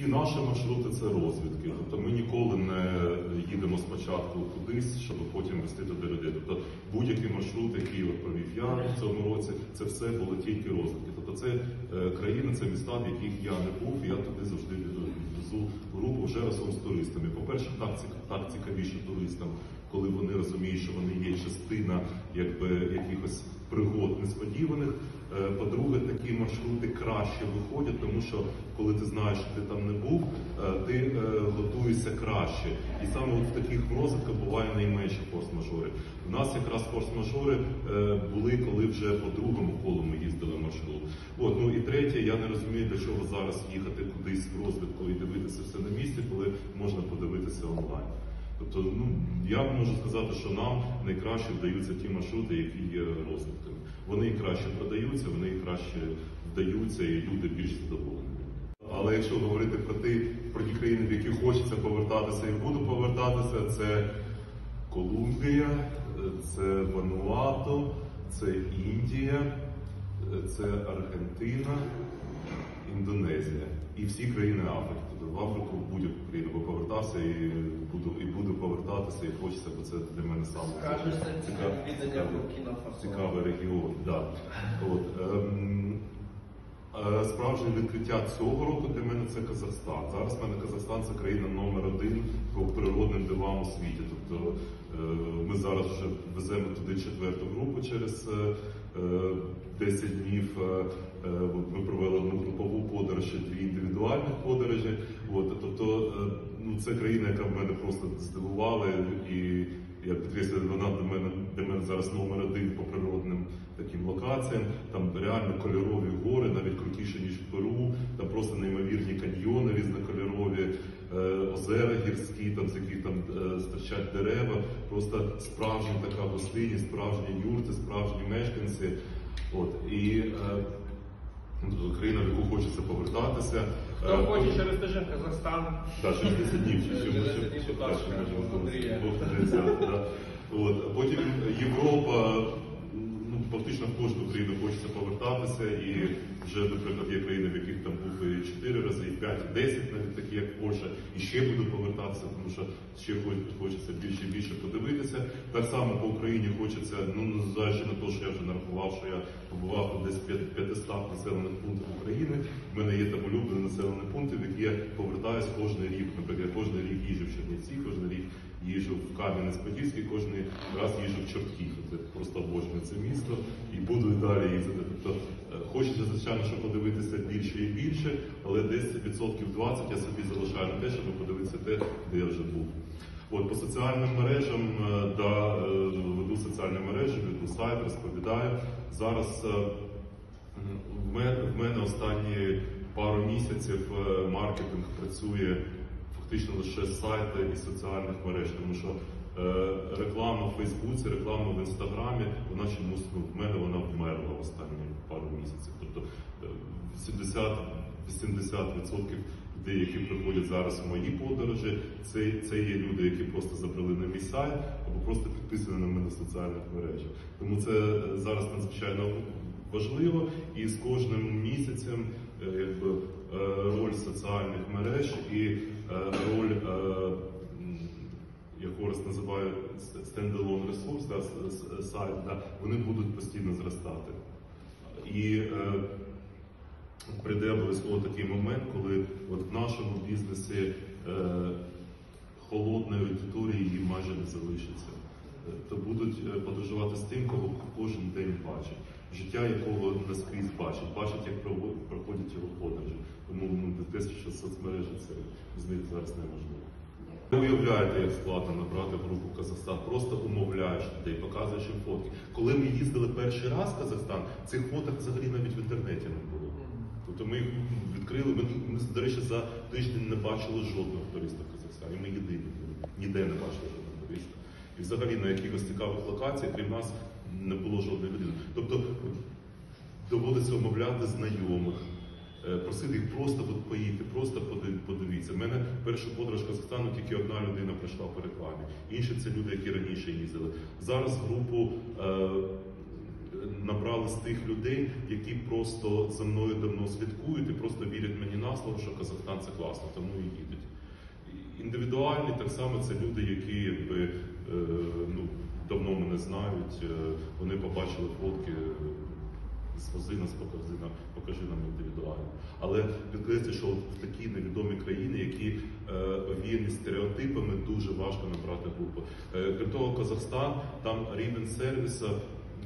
Всі наші маршрути це розвідки. Тобто ми ніколи не їдемо спочатку кудись, щоб потім вести туди людей. Тобто будь-який маршрут, який провів я в цьому році, це все було тільки розвідки. Тобто це е, країни, це міста, в яких я не був, і я туди завжди везу групу вже разом з туристами. По-перше, так, так цікавіше туристам, коли вони розуміють, що вони є частина якби якихось пригод несподіваних. Е, По-друге, такі маршрути краще виходять, тому що коли ти знаєш, що ти там не був, е, ти е, готуєшся краще. І саме от в таких розвитках буває найменше форс-мажорів. У нас якраз форс-мажори були, коли вже по другому колу ми їздили маршрут. От, ну і третє, я не розумію, для чого зараз їхати кудись в розвідку і дивитися все на місці, коли можна подивитися онлайн. Тобто, ну я можу сказати, що нам найкраще вдаються ті маршрути, які є розвитками. Вони краще продаються, вони краще вдаються, і люди більш задоволені. Але якщо говорити про ті, про ті країни, в які хочеться повертатися і буду повертатися, це Колумбія, це Вануату, це Індія, це Аргентина, Індонезія і всі країни Африки. Тобто в Африку будь-яку країну бо повертався і буду і буду повертатися, і хочеться, бо це для мене саме цікавий регіон. Да. От, ем, е, Справжнє відкриття цього року для мене це Казахстан. Зараз в мене Казахстан це країна номер один по природним дивам у світі. Тобто е, ми зараз вже веземо туди четверту групу через е, е, 10 днів. Е, от Ми провели одну групову подорож, дві індивідуальних подорожі. От, тобто це країна, яка в мене просто здивувала і я підкреслюю, вона для мене для мене зараз номер один по природним таким локаціям. Там реально кольорові гори, навіть крутіше ніж в Перу. Там просто неймовірні каньйони різнокольорові, е, озера гірські, там з яких там е, стирчать дерева. Просто справжня така гостиність, справжні юрти, справжні мешканці. От і е, країна, в яку хочеться повертатися. Хто Е, хоче через тиждень Казахстан, так, через 10 днів, що Через 10 днів, будь ласка, Андрія. да. От. а Потім Європа, фактично в кожну країну хочеться повертатися, і вже, наприклад, є країни, в яких там був і 4 рази, і 5, і 10, навіть такі як Польща, і ще буду повертатися, тому що ще хоч- хочеться більше і більше подивитися. Так само по Україні хочеться, ну незважаючи на те, що я вже нарахував, що я побував десь в 500 населених пунктів України. В мене є там улюблені населені пункти, в які я повертаюсь кожен рік. Наприклад, я кожен рік їжджу в Чернівці, кожен рік їжджу в Кам'янець-Подільський, кожен раз їжджу в Чортків. Це просто обожнюю це місто і буду далі їздити. Тобто е, хочеться, звичайно, що подивитися більше і більше, але десь відсотків 20 я собі залишаю на те, щоб подивитися те, де я вже був. От по соціальним мережам, е, да, е, веду соціальні мережі, веду сайт, розповідаю. Зараз в мене, останні пару місяців маркетинг працює фактично лише з сайта і соціальних мереж, тому що е, реклама в Фейсбуці, реклама в Інстаграмі, вона чомусь ну, в мене вона вмерла останні пару місяців. Тобто е, 70-80% людей, які приходять зараз в мої подорожі, це, це є люди, які просто забрали на мій сайт або просто підписані на мене в соціальних мережах. Тому це е, зараз надзвичайно важливо, і з кожним місяцем е, якби, е, роль соціальних мереж і е, роль, е, м, як Орес стендалон ресурс, да, сайт, да, вони будуть постійно зростати. І е, прийде обов'язково такий момент, коли от в нашому бізнесі е, холодної аудиторії майже не залишиться. Е, То будуть е, подорожувати з тим, кого кожен день бачить, життя якого наскрізь бачить, бачить, як проходять його подорожі. Тому ну, те, що соцмережі це з них зараз неможливо. Ви уявляєте, як складно набрати в Казахстан, просто умовляєш людей, показуєш їм фотки. Коли ми їздили перший раз в Казахстан, цих фоток взагалі навіть в інтернеті не було. Тобто ми їх відкрили, ми, ми, до речі, за тиждень не бачили жодного туриста в Казахстані. Ми єдині. Ніде не бачили жодного туриста. І взагалі на якихось цікавих локаціях, крім нас, не було жодної людини. Тобто доводиться умовляти знайомих, е, просити їх просто поїти, просто подив- подивіться. У мене першу подорож Казахстану тільки одна людина прийшла по рекламі. Інші це люди, які раніше їздили. Зараз групу е, набрали з тих людей, які просто за мною давно слідкують і просто вірять мені на слово, що Казахстан це класно, тому і їдуть. Індивідуальні так само це люди, які якби, е, ну, давно мене знають, е, вони побачили фотки. Свози нас, покажи нам, покажи нам індивідуально. Але підкреслюю, що в такі невідомі країни, які е, овіяні стереотипами, дуже важко набрати групу. Е, крім того, Казахстан, там рівень сервісу,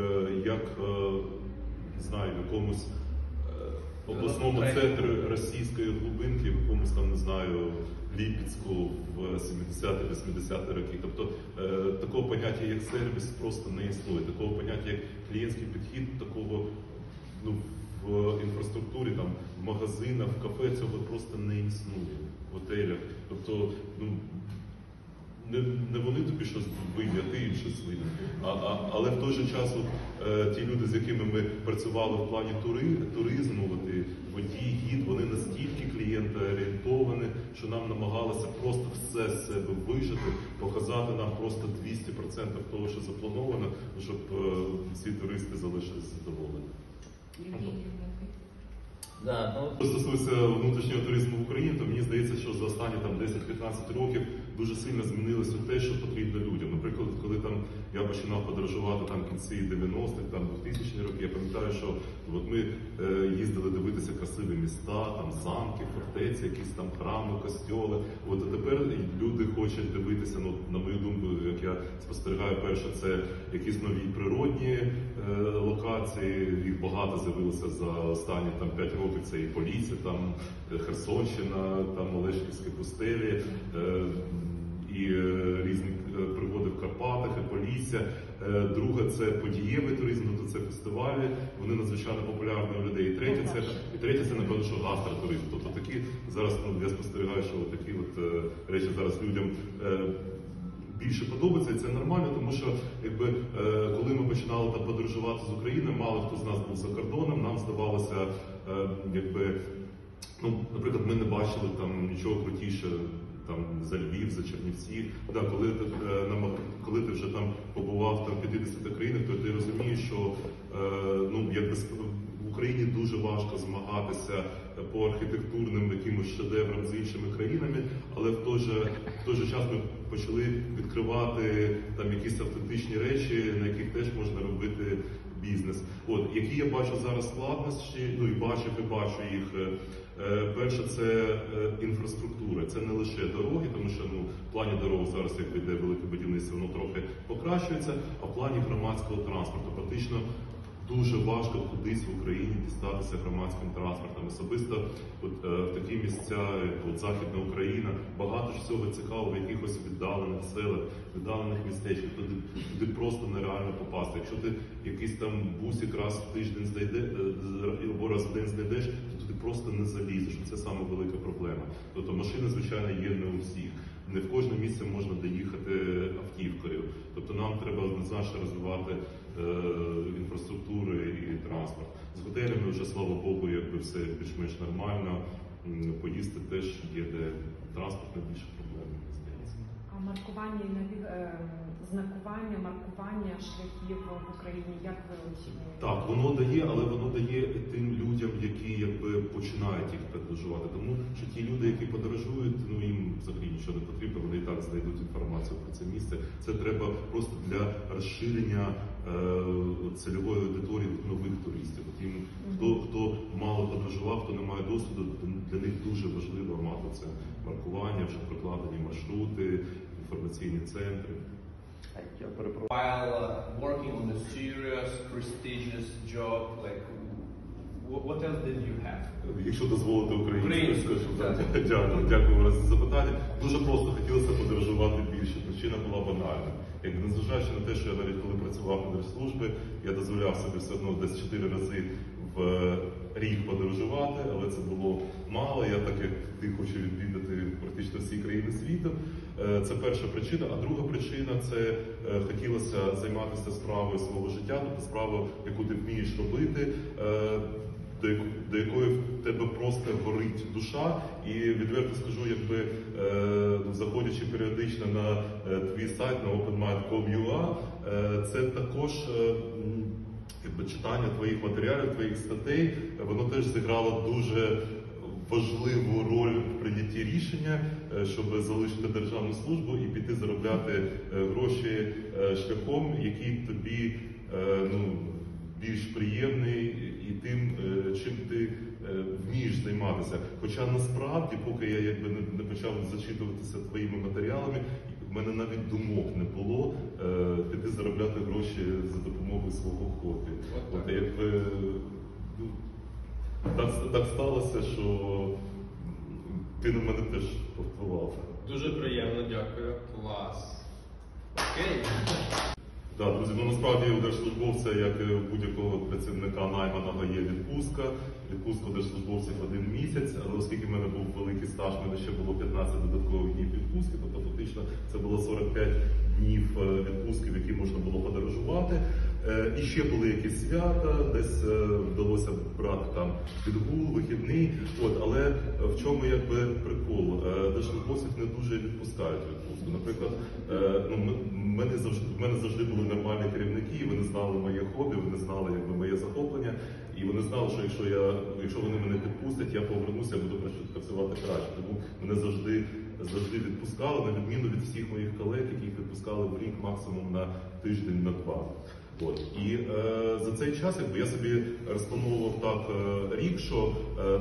е, як е, не знаю, якомусь е, обласному центрі російської глибинки, в якомусь там не знаю. Ліпецьку в 70-80 роки. Тобто е, такого поняття, як сервіс, просто не існує. Такого поняття, як клієнтський підхід, такого ну, в інфраструктурі, там, в магазинах, в кафе цього просто не існує в готелях. Тобто, ну, не, не вони тобі щось винні, а ти їм щось винен. А, а, але в той же час от, е, ті люди, з якими ми працювали в плані тури, туризму, от, і водій, гід, вони настільки клієнтоорієнтовані, що нам намагалися просто все з себе вижити, показати нам просто 200% того, що заплановано, щоб е, всі туристи залишилися задоволені. Да, ну, Що стосується внутрішнього туризму в Україні, то мені здається, що за останні там 10-15 років дуже сильно змінилося те, що потрібно людям. Наприклад, коли там я починав подорожувати там кінці 90-х, там 2000 роки, я пам'ятаю, що от ми е, їздили дивитися красиві міста, там замки, фортеці, якісь там храми, костьоли. От а тепер люди хочуть дивитися. Ну на мою думку, як я спостерігаю, перше це якісь нові природні е, локації. Їх багато з'явилося за останні там 5 років. Це і Полісся, там е, Херсонщина, там Олешківські пустелі. Е, і е, різні е, пригоди в Карпатах, і Полісся. Е, Друге це подієвий туризм, тобто це фестивалі. Вони надзвичайно популярні у людей. І третє це і третє це напевно, що гастротуризм. Тобто такі зараз ну, я спостерігаю, що такі от речі зараз людям. Більше подобається, і це нормально, тому що якби коли ми починали там подорожувати з України, мало хто з нас був за кордоном. Нам здавалося, якби ну, наприклад, ми не бачили там нічого крутіше там за Львів, за Чернівці. Да, коли ти е, коли ти вже там побував там в 50 країнах, то ти розумієш, що е, ну якби в Україні дуже важко змагатися по архітектурним якимось шедеврам з іншими країнами, але в той же в той же час ми почали відкривати там якісь автентичні речі, на яких теж можна робити бізнес. От які я бачу зараз складності, ну і бачив, і бачу їх. Е, е, Перше, це е, інфраструктура, це не лише дороги, тому що ну в плані дорог зараз, як йде велике будівництво, воно трохи покращується. А в плані громадського транспорту практично дуже важко кудись в Україні дістатися громадським транспортом. Особисто от, е, в такі місця, от Західна Україна, багато ж всього цікавого в якихось віддалених селах, віддалених містечках. Туди, туди просто нереально попасти. Якщо ти якийсь там бусик раз в тиждень знайде е, або раз в день знайдеш, то туди просто не залізеш. Це саме велика проблема. Тобто машини, звичайно, є не у всіх. Не в кожне місце можна доїхати автівкою. Тобто нам треба однозначно розвивати е, інфраструктуру і транспорт. З готелями вже слава Богу, якби все більш-менш нормально. Поїсти теж є де транспорт найбільше мені здається. А маркування і е, знакування, маркування шляхів в Україні, як ви оцінюєте? Так, воно дає, але воно дає тим людям, які якби починають їх подорожувати. Тому що ті люди, які подорожують, ну їм взагалі нічого не потрібно, вони і так знайдуть інформацію про це місце. Це треба просто для розширення цільової аудиторії нових туристів. От їм хто хто мало подорожував, хто не має досвіду, для них дуже важливо мати це маркування, вже прокладені маршрути, інформаційні центри. While uh, working on a serious, prestigious job, like what else did you have? Якщо дозволити українською. Дякую, дякую за запитання. Дуже просто хотілося подорожувати більше. Причина була банальна. Якби незважаючи на те, що я навіть коли працював на держслужбі, я дозволяв собі все одно десь чотири рази в е, рік подорожувати, але це було мало. Я так як ти хочу відвідати практично всі країни світу. Е, Це перша причина. А друга причина це е, хотілося займатися справою свого життя, тобто справою, яку ти вмієш робити. До, якої в тебе просто горить душа, і відверто скажу, якби е, заходячи періодично на е, твій сайт на openmind.com.ua, е, це також м, читання твоїх матеріалів, твоїх статей, воно теж зіграло дуже важливу роль в прийнятті рішення, щоб залишити державну службу і піти заробляти гроші шляхом, який тобі ну, більш приємний і тим, е, чим ти е, вмієш займатися. Хоча насправді, поки я якби не, почав зачитуватися твоїми матеріалами, в мене навіть думок не було е, піти заробляти гроші за допомогою свого хобі. От От ну, так, так сталося, що ти на мене теж повпливав. Дуже приємно, дякую. Клас. Окей. Да, друзі, ну насправді у держслужбовця, як і у будь-якого працівника найманого, є відпустка. Відпустка у держслужбовців один місяць, але оскільки в мене був великий стаж, мене ще було 15 додаткових днів відпустки, тобто фактично це було 45 днів е, відпустки, в які можна було подорожувати. Е, І ще були якісь свята, десь е, вдалося брати там відгул, вихідний. От, але в чому якби прикол? Держслужбовців не дуже відпускають відпустку. Наприклад, ну, мене завжди в мене завжди були нормальні керівники, і вони знали моє хобі, вони знали якби моє захоплення, і вони знали, що якщо я якщо вони мене підпустять, я повернуся, я буду пра- працювати краще. Тому мене завжди завжди відпускали, на відміну від всіх моїх колег, яких відпускали в рік максимум на тиждень на два. От і е, за цей час, якби я собі розплановував так е, рік, що е,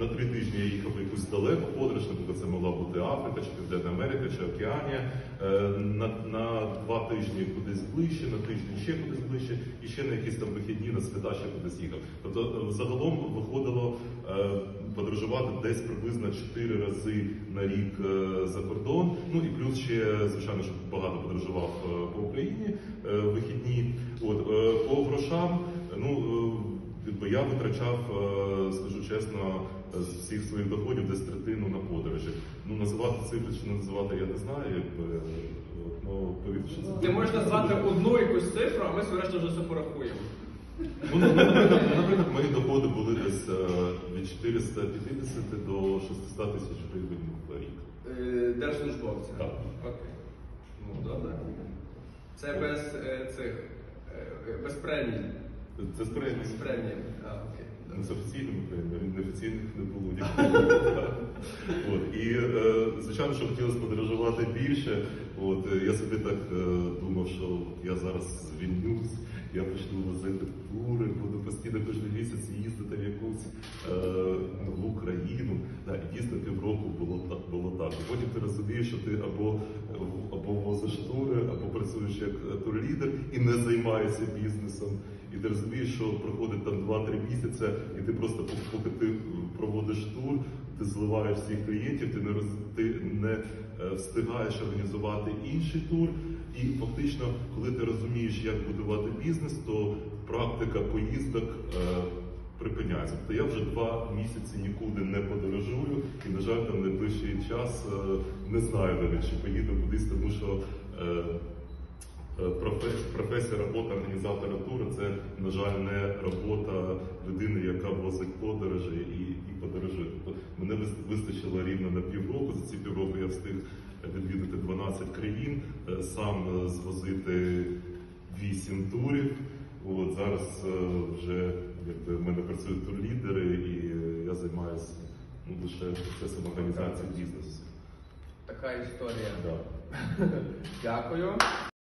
на три тижні я їхав в якусь далеку подорож, наприклад, це могла бути Африка, чи Південна Америка, чи Океанія. Е, на, на два тижні кудись ближче, на тиждень ще кудись ближче, і ще на якісь там вихідні на свята ще кудись їхав. Тобто е, загалом виходило е, подорожувати десь приблизно 4 рази на рік за кордон. Ну і плюс ще, звичайно, що багато подорожував по Україні вихідні. От по грошам, ну якби я витрачав, скажу чесно, з всіх своїх доходів десь третину на подорожі. Ну називати цифри чи не називати, я не знаю. Якби ну повірте, що це Ти можеш назвати одну якусь цифру, а ми все вже все порахуємо. Ну, наприклад, наприклад, мої доходи були десь е, від 450 до 600 тисяч гривень в рік. Е, Держслужбовця. Так. Окей. Ну, добре. Це без е, цих, е, без премій. Це з премії. З преміями. А, окей. З офіційними преміями, неофіційних не було ніколи. От. І е, звичайно, що хотілося подорожувати більше. От, е, я собі так е, думав, що я зараз звільнюсь, я почну возити тури, буду постійно кожен місяць їздити в якусь е, нову країну. Да, і дійсно півроку було так, було так. І потім ти розумієш, що ти або, або возиш тури, або працюєш як е, турлідер і не займаєшся бізнесом. І ти розумієш, що проходить там 2-3 місяці, і ти просто поки ти проводиш тур, ти зливаєш всіх клієнтів, ти не роз ти не е, встигаєш організувати інший тур. І фактично, коли ти розумієш, як будувати бізнес, то практика поїздок е, припиняється. Тобто я вже два місяці нікуди не подорожую, і на жаль, там найближчий час е, не знаю навіть, чи поїду кудись, тому що. е, Е, професія, професія робота організатора туру це, на жаль, не робота возить подорожі і, і подорожує. Тобто мене вистачило рівно на півроку. За ці півроку я встиг відвідати 12 країн, е, сам е, звозити 8 турів. От зараз е, вже якби в мене працюють турлідери, і я займаюся ну, лише процесом організації бізнесу. Така історія. Да. Дякую.